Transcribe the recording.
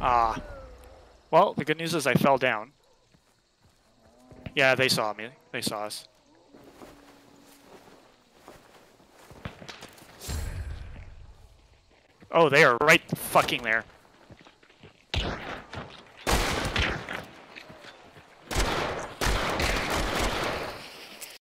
Ah. Well, the good news is I fell down. Yeah, they saw me. They saw us. Oh, they are right fucking there.